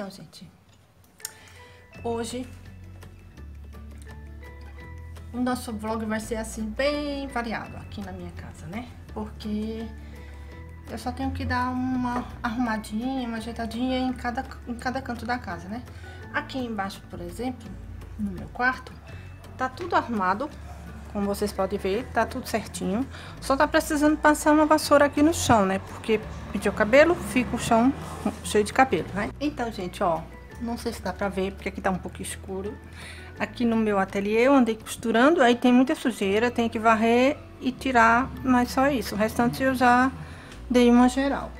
Então, gente, hoje o nosso vlog vai ser assim, bem variado aqui na minha casa, né? Porque eu só tenho que dar uma arrumadinha, uma ajeitadinha em cada, em cada canto da casa, né? Aqui embaixo, por exemplo, no meu quarto, tá tudo arrumado, como vocês podem ver, tá tudo certinho. Só tá precisando passar uma vassoura aqui no chão, né? Porque pediu cabelo, fica o chão cheio de cabelo, né? Então, gente, ó, não sei se dá pra ver, porque aqui tá um pouco escuro. Aqui no meu ateliê eu andei costurando, aí tem muita sujeira, tem que varrer e tirar, mas só isso. O restante eu já dei uma geral.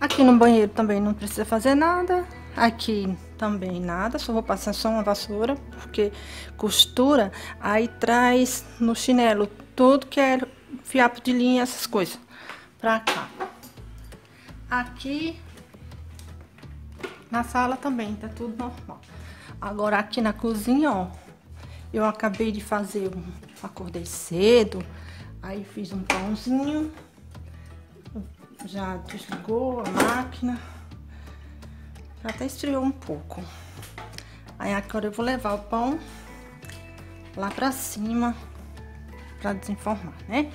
Aqui no banheiro também não precisa fazer nada. Aqui também nada, só vou passar só uma vassoura, porque costura, aí traz no chinelo tudo que é fiapo de linha, essas coisas, pra cá. Aqui na sala também, tá tudo normal. Agora aqui na cozinha, ó, eu acabei de fazer, um, acordei cedo, aí fiz um pãozinho, já desligou a máquina, já até esfriou um pouco. Aí agora eu vou levar o pão lá pra cima pra desenformar, né?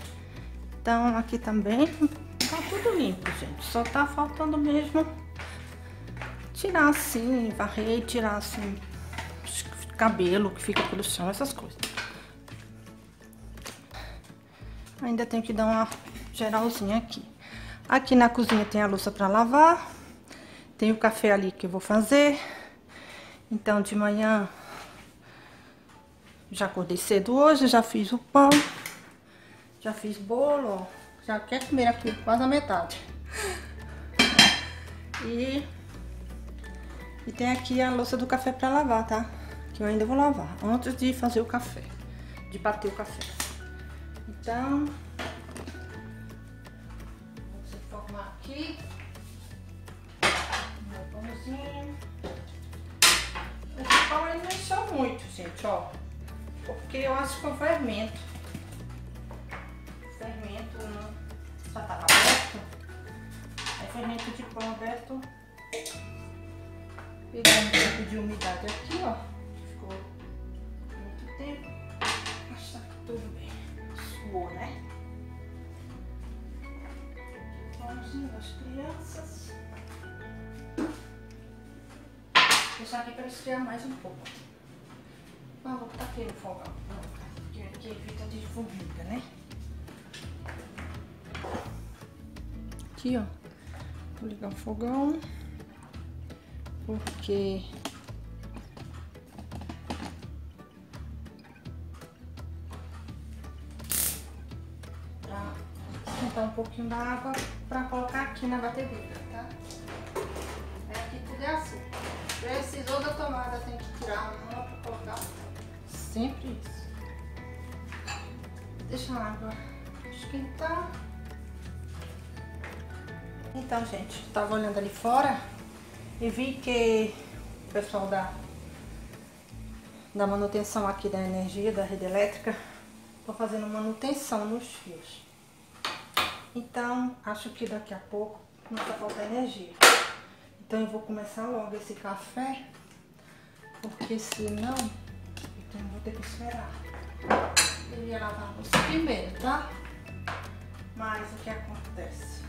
Então aqui também tá tudo limpo, gente, só tá faltando mesmo tirar assim, varrer, tirar assim cabelo que fica pelo chão, essas coisas. Ainda tenho que dar uma geralzinha aqui. Aqui na cozinha tem a louça para lavar. Tem o café ali que eu vou fazer. Então, de manhã, já acordei cedo hoje, já fiz o pão. Já fiz bolo. Já quer comer aqui quase a metade. E, e tem aqui a louça do café para lavar, tá? que eu ainda vou lavar, antes de fazer o café, de bater o café. Então, pãozinho. Esse pão não encheu muito, gente, ó, porque eu acho que é o fermento. Fermento não já tava aberto. É fermento de pão aberto. Pegar um pouco de umidade aqui, ó tempo, mas tá tudo bem. Suou, né? Pãozinho das crianças. Deixar aqui para esfriar mais um pouco. Ah, vou botar aqui no fogão. Aqui evita de formiga, né? Aqui, ó. Vou ligar o fogão. Porque um pouquinho da água para colocar aqui na batedeira, tá? É aqui tudo é assim. Precisou da tomada, tem que tirar uma para colocar. Sempre isso. Deixa a água esquentar. Então, gente, tava olhando ali fora e vi que o pessoal da, da manutenção aqui da energia, da rede elétrica, tô fazendo manutenção nos fios. Então, acho que daqui a pouco não vai faltar energia. Então, eu vou começar logo esse café, porque senão, então, eu vou ter que esperar. Eu ia lavar você primeiro, tá? Mas o que acontece?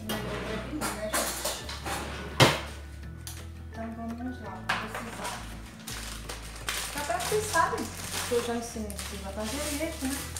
Não beber né, gente? Então, vamos lá, vou precisar. Tá pra vocês sabem que eu já ensinei aqui fazer direito, né?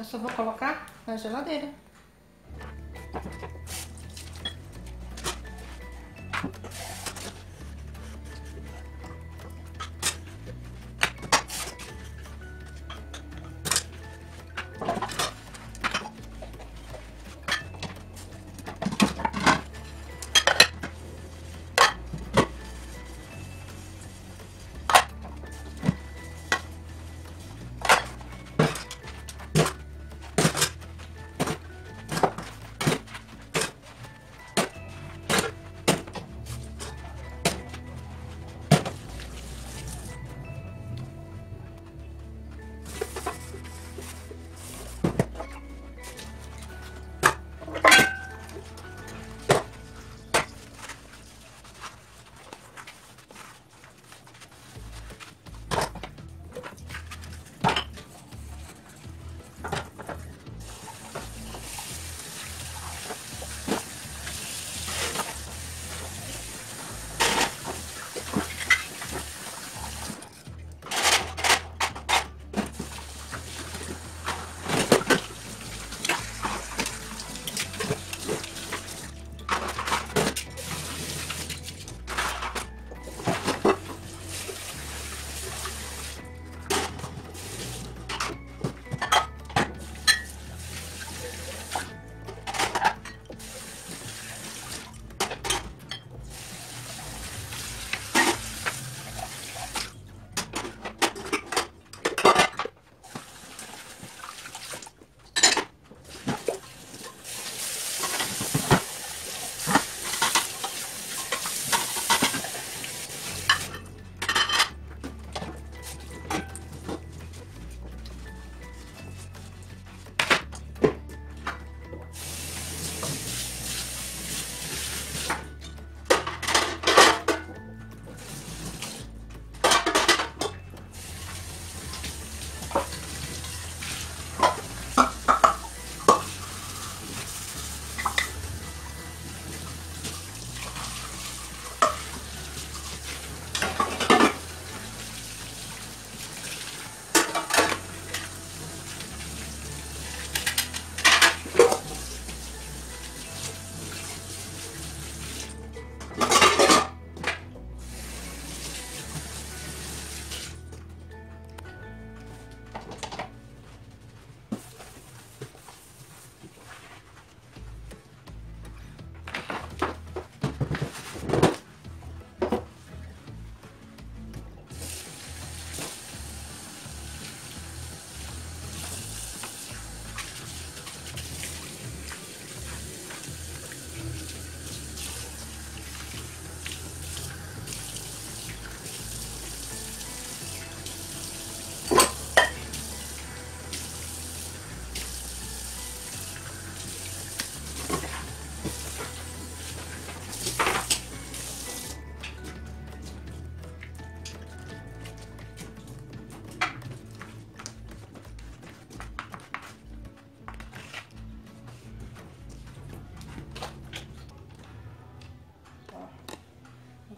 eu só vou colocar na geladeira.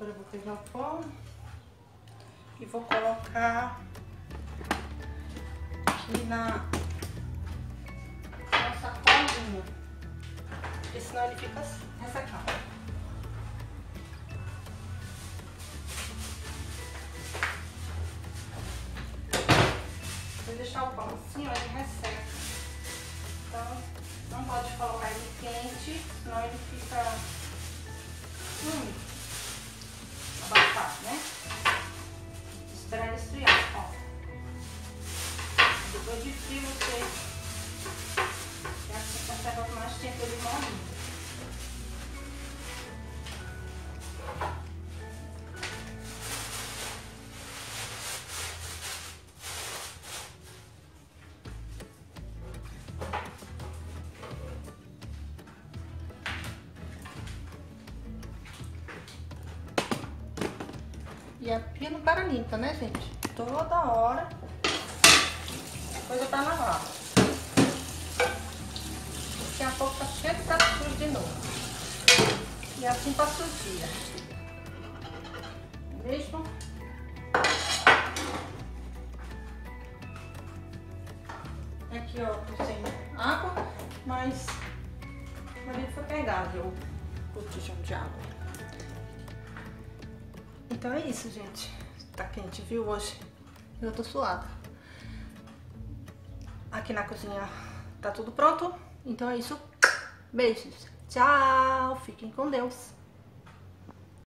Agora eu vou pegar o pó e vou colocar aqui na nossa colinha, porque senão ele fica ressecado. Vou deixar o pão assim, ó, ele resseca. Então, não pode colocar ele quente, senão ele fica úmido. Abafado, né? Esperar esfriar, ó. Depois de frio você já conserva mais tempo ele molinho. E a pia não para limpa, né, gente? Toda hora coisa pra lavar. Daqui a pouco tá cheio de prato sujo de novo. E assim passa o dia. Mesmo. Aqui, ó, tô sem água, mas o marido foi pegar, viu? O botijão de água. Então é isso, gente. Tá quente, viu, hoje? Eu tô suada. Aqui na cozinha tá tudo pronto. Então é isso. Beijos. Tchau. Fiquem com Deus.